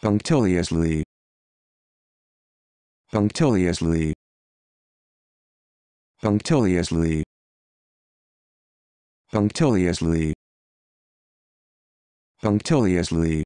punctiliously. Punctiliously. Punctiliously. Punctiliously. Punctiliously.